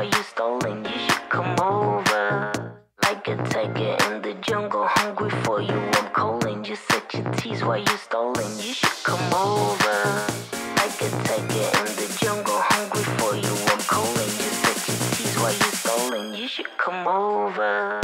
boy, you stolen, you should come over. Like a tiger in the jungle, hungry for you, I'm calling. You set your teeth while you stolen, you should come over. Like a tiger in the jungle, hungry for you, I'm calling. You set your teeth while you stolen, you should come over.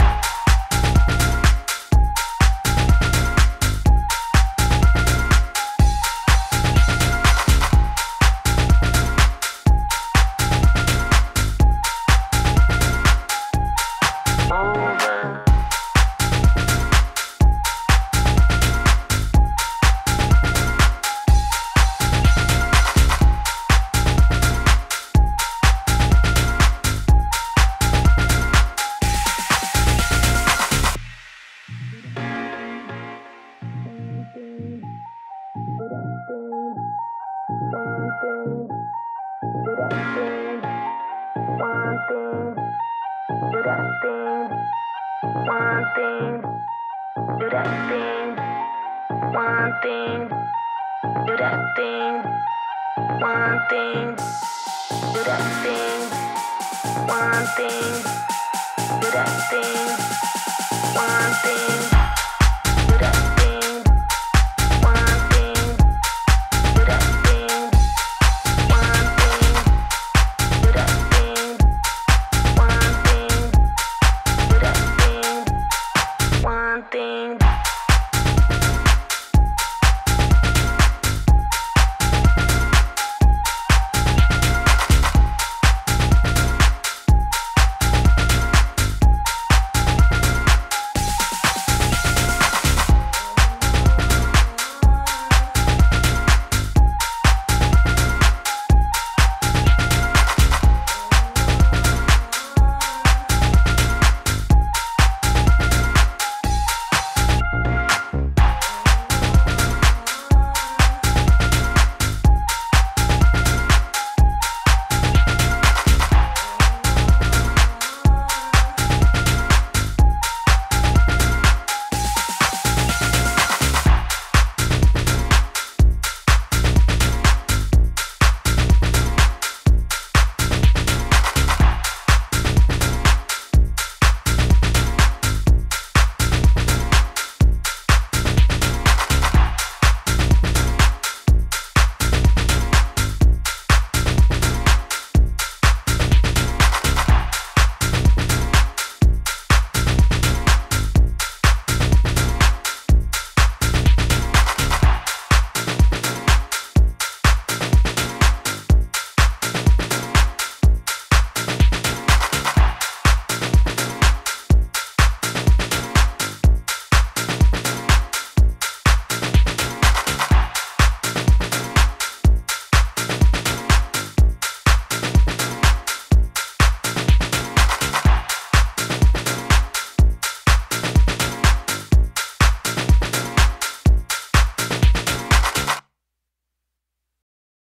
Thing, do that thing. One thing, do that thing. One thing, do that thing. One thing, do that thing. One thing, do that thing. One thing,